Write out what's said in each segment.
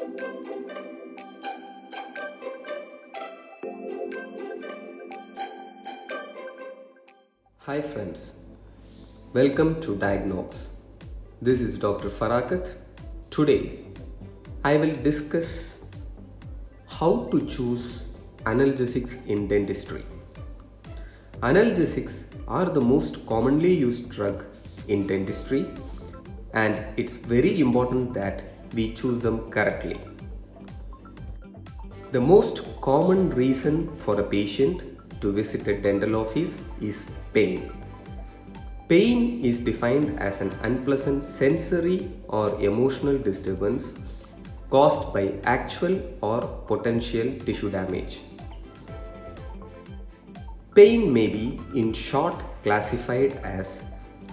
Hi friends, welcome to Diagnox. This is Dr. Farakath. Today, I will discuss how to choose analgesics in dentistry. Analgesics are the most commonly used drug in dentistry and it's very important that we choose them correctly. The most common reason for a patient to visit a dental office is pain. Pain is defined as an unpleasant sensory or emotional disturbance caused by actual or potential tissue damage. Pain may be in short classified as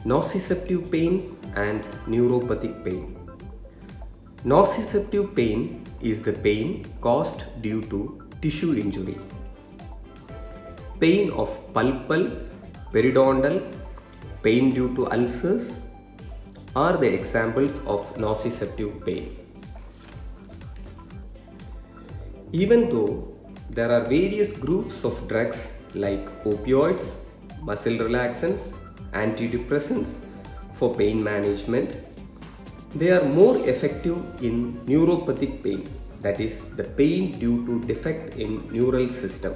nociceptive pain and neuropathic pain. Nociceptive pain is the pain caused due to tissue injury. Pain of pulpal, periodontal, pain due to ulcers are the examples of nociceptive pain. Even though there are various groups of drugs like opioids, muscle relaxants, antidepressants for pain management, they are more effective in neuropathic pain, that is, the pain due to defect in neural system.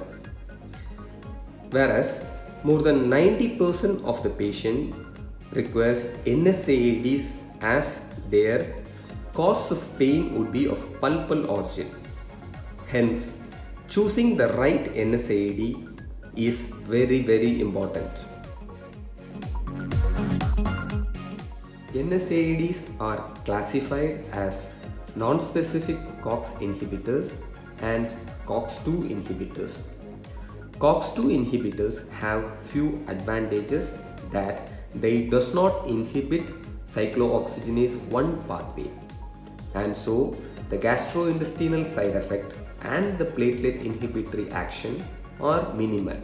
Whereas more than 90% of the patient requires NSAIDs as their cause of pain would be of pulpal origin. Hence, choosing the right NSAID is very very important. NSAIDs are classified as non-specific COX inhibitors and COX-2 inhibitors. COX-2 inhibitors have few advantages that they does not inhibit cyclooxygenase 1 pathway and so the gastrointestinal side effect and the platelet inhibitory action are minimal.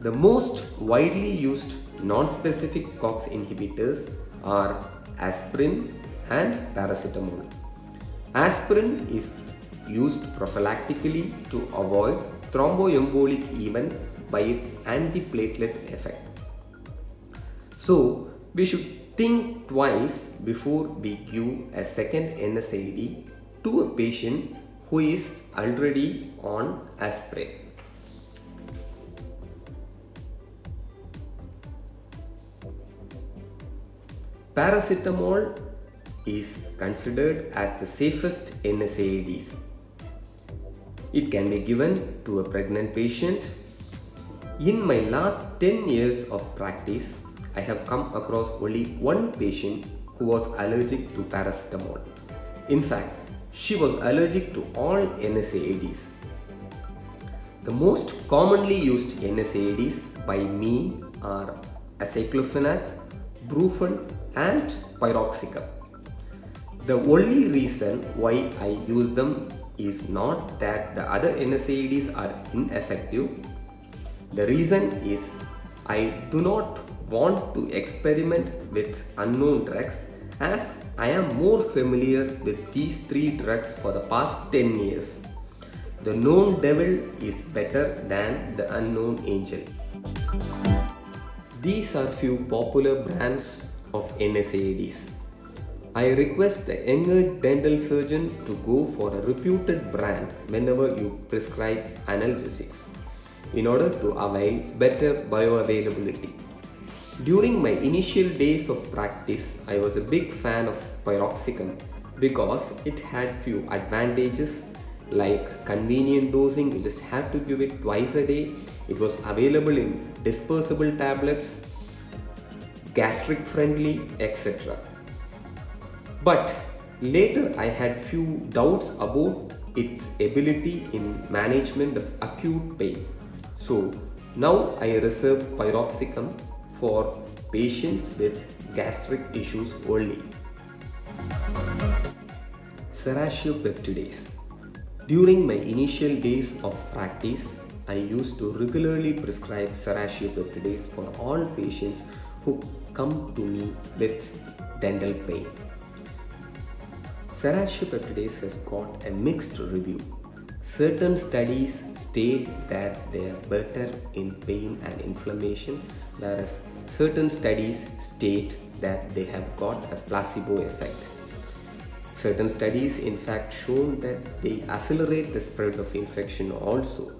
The most widely used non-specific COX inhibitors are aspirin and paracetamol. Aspirin is used prophylactically to avoid thromboembolic events by its antiplatelet effect. So, we should think twice before we give a second NSAID to a patient who is already on aspirin. Paracetamol is considered as the safest NSAIDs. It can be given to a pregnant patient. In my last 10 years of practice, I have come across only one patient who was allergic to paracetamol. In fact, she was allergic to all NSAIDs. The most commonly used NSAIDs by me are aceclofenac, Brufen and piroxicam. The only reason why I use them is not that the other NSAIDs are ineffective. The reason is I do not want to experiment with unknown drugs as I am more familiar with these three drugs for the past 10 years. The known devil is better than the unknown angel. These are few popular brands of NSAIDs. I request the younger dental surgeon to go for a reputed brand whenever you prescribe analgesics in order to avail better bioavailability. During my initial days of practice, I was a big fan of piroxicam because it had few advantages like convenient dosing, you just have to give it twice a day. It was available in dispersible tablets, gastric friendly, etc. But later I had few doubts about its ability in management of acute pain. So now I reserve piroxicam for patients with gastric issues only. Serratiopeptidase. During my initial days of practice, I used to regularly prescribe serratiopeptidase for all patients who come to me with dental pain. Serratiopeptidase has got a mixed review. Certain studies state that they are better in pain and inflammation, whereas certain studies state that they have got a placebo effect. Certain studies in fact shown that they accelerate the spread of infection also.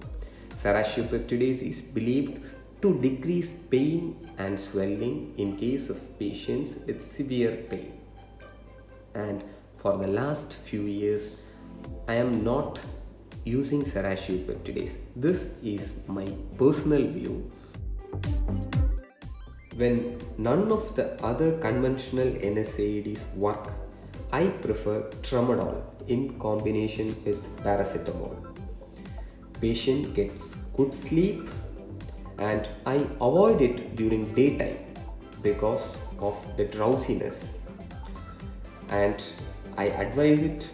Serratiopeptidase is believed to decrease pain and swelling in case of patients with severe pain. And for the last few years, I am not using serratiopeptidase. This is my personal view. When none of the other conventional NSAIDs work, I prefer tramadol in combination with paracetamol. Patient gets good sleep and I avoid it during daytime because of the drowsiness and I advise it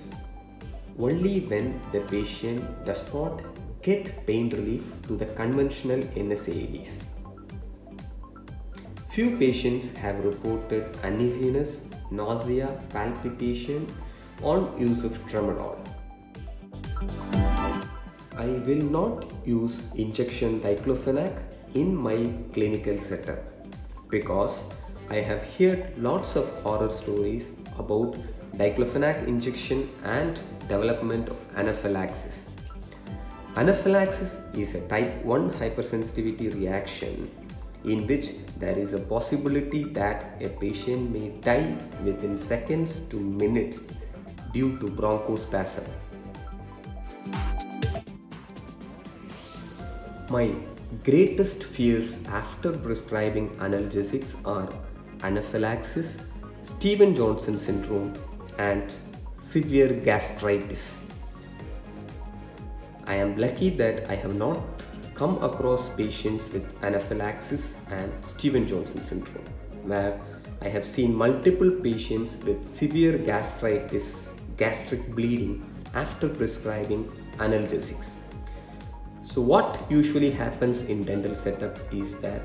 only when the patient does not get pain relief to the conventional NSAIDs. Few patients have reported uneasiness, nausea, palpitation on use of tramadol. I will not use injection diclofenac in my clinical setup because I have heard lots of horror stories about diclofenac injection and development of anaphylaxis. Anaphylaxis is a type 1 hypersensitivity reaction in which there is a possibility that a patient may die within seconds to minutes due to bronchospasm. My greatest fears after prescribing analgesics are anaphylaxis, Steven Johnson syndrome, and severe gastritis. I am lucky that I have not come across patients with anaphylaxis and Steven Johnson syndrome, where I have seen multiple patients with severe gastritis, gastric bleeding after prescribing analgesics. So what usually happens in dental setup is that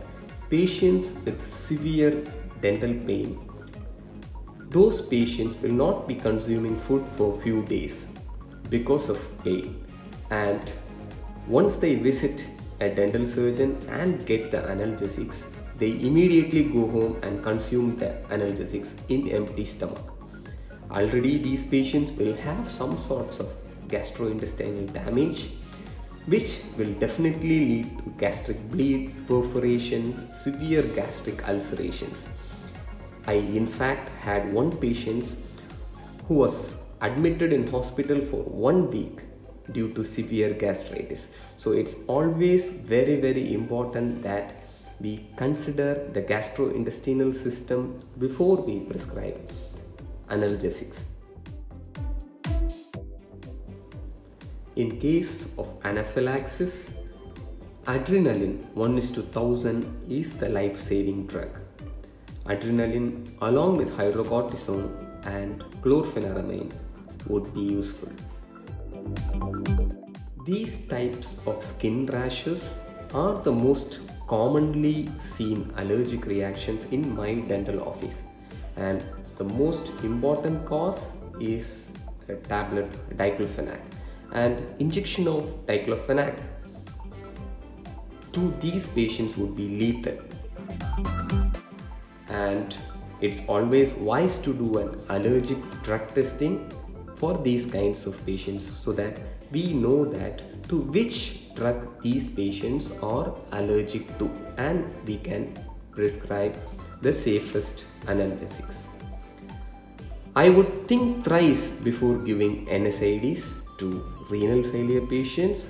patients with severe dental pain, those patients will not be consuming food for few days because of pain. And once they visit a dental surgeon and get the analgesics, they immediately go home and consume the analgesics in empty stomach. Already these patients will have some sorts of gastrointestinal damage which will definitely lead to gastric bleed, perforation, severe gastric ulcerations. I in fact had one patient who was admitted in hospital for one week due to severe gastritis. So it's always very very important that we consider the gastrointestinal system before we prescribe analgesics. In case of anaphylaxis, adrenaline 1 is to 1000 is the life-saving drug. Adrenaline along with hydrocortisone and chlorpheniramine would be useful. These types of skin rashes are the most commonly seen allergic reactions in my dental office and the most important cause is a tablet diclofenac and injection of diclofenac to these patients would be lethal and it's always wise to do an allergic drug testing for these kinds of patients so that we know that to which drug these patients are allergic to and we can prescribe the safest analgesics. I would think thrice before giving NSAIDs to renal failure patients,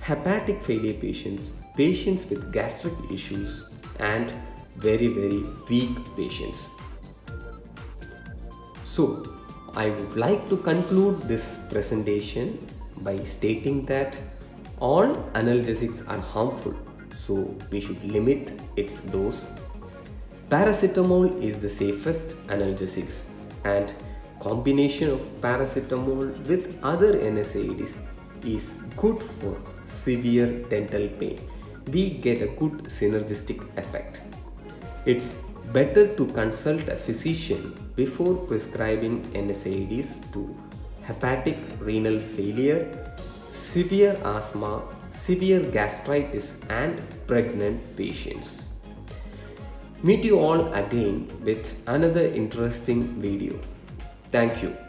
hepatic failure patients, patients with gastric issues and very very weak patients. So I would like to conclude this presentation by stating that all analgesics are harmful so we should limit its dose. Paracetamol is the safest analgesics and combination of paracetamol with other NSAIDs is good for severe dental pain. We get a good synergistic effect. It's better to consult a physician before prescribing NSAIDs to hepatic renal failure, severe asthma, severe gastritis and pregnant patients. Meet you all again with another interesting video. Thank you.